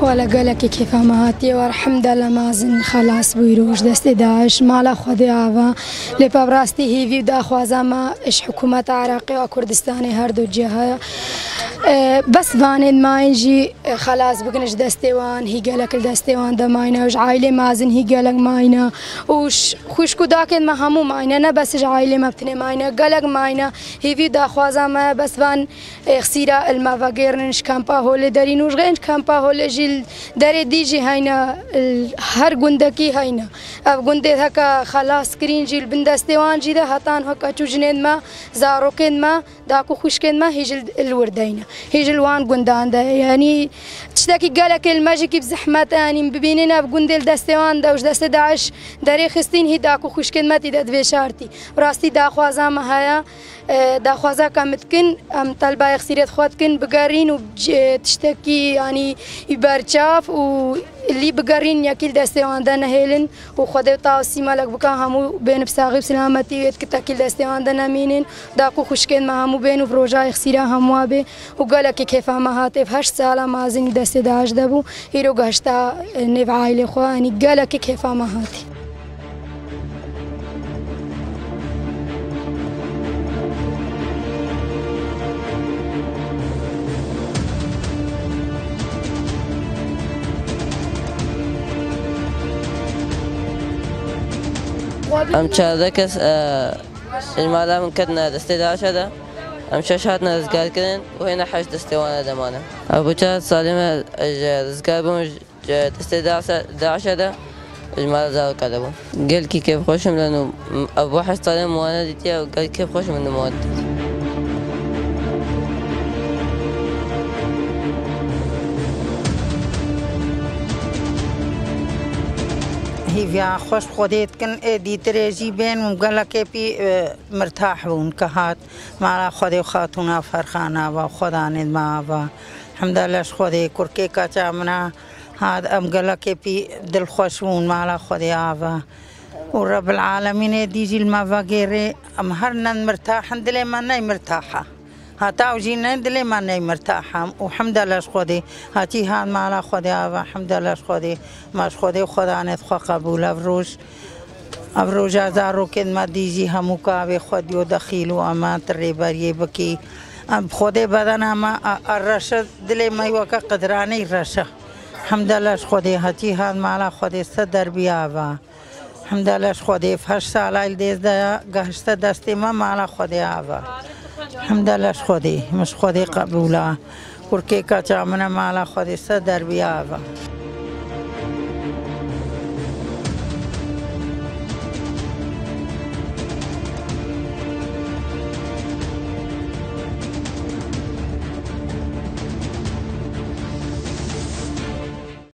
والا گلکی که فماتی و الحمدلله مازن خلاص بوی روش دست داعش مالا خود آوا لپا براستی هیوی دا خوازا ما اش حکومت عراقی و کردستان هر دو جهه بس بانن ماینجی خلاص بگنش دەستێوان هیگەلەکل دەستێوان دەماینە وش عیلێ مازن هیگەلک ماینە وش خوشک و داکێنمە هەموو ماینە نە بەسش عیلێ مەبتنێ ماینە گەلک ماینە هیوی داخوازامە بەسبان خسیرە ئەلماڤگەێرنش کامپا هۆلێ دەرین وش غێنج کامپا هۆلێژیل دەرێ دیژی هاینە هەر گوندەکی هاینە ئەف گوندێت هەکە خلاص کرینجیل بندەستێوان جیدە هەتان هەکە چوژنێنمە زارۆکێنمە داکو خوشکێنمە هیژل الوردەینە يجي الوان قندان ده يعني تشتكي قال كلمه جيكي بزحمات يعني ببيننا بقندل دستوان ده وش دست داعش داري خستين هي داكو خوش كلمتي ده دوي شارتي راستي دا خوازا مهايا در خوازا کامت کن ام طلبه اخسیریت خواد کن بگارین و تشتکی یعنی برچاف و لی بگارین یکی دسته آنده نهیلن و خود تا سیما لگ بکن همو بین بساغیب سلامتی وید که تکی دسته آنده نمینن دا کو خوشکن ما همو بین و روژا اخسیره همو آبه و گل که کیفا ما هاتف هشت سالا مازین دسته داشته بو ایرو گشتا نیو عائل خواه یعنی گل که کیفا ما هاتی ئەمچادەکەس ئمادا من کردنا دەستی داشەدا ئەم شەش هاتنە دەستگارکردن و هێنا حەش دەستێوانە دەمانە ئەبچە سالیمە دەستگار بووم دەستی داشەدا ژمارە زارکە دەبوو گەلکی کێب خۆشم لەن و ئەبوو حەستاڵێ موانە دیتیە و گەل کێب خۆش من دەمەوە. ویاح خوش خودیت کن ادی ترژی جی تریزی بین غل کے پی مرتھا ہے که هات ہاتھ مالا خود خاتون فرخانا و خدا ند ما و حمدالله خود قرکے کچا منا هاد ام غلط پی دل خوش ہوں مالا خود آبا و رب العالمین دی ظلما ام هر نن مرتاح دل من مرتھا مرتاحه حتی او جی نه دلی من نیمرتاحم و حمد لش خودی حتی هان مالا خودی و حمد لش خودی مش خودی خدا نیت خوا قبول افروش افروش از رو کدمت دیجی همو کابی خودی و دخیل و امان تری بریه بکی خودی بدن همه رشه دلی میوکه قدرانی رشه حمدلش خودی حتی هان مالا خودی صدر بیا و حمدلش خودی فش سالایل دیز ده گهشت دستی ما مالا خودی آوا همدلش خودی مش خودی قبوله ورکی کچا من مالا خودی سر در بیابه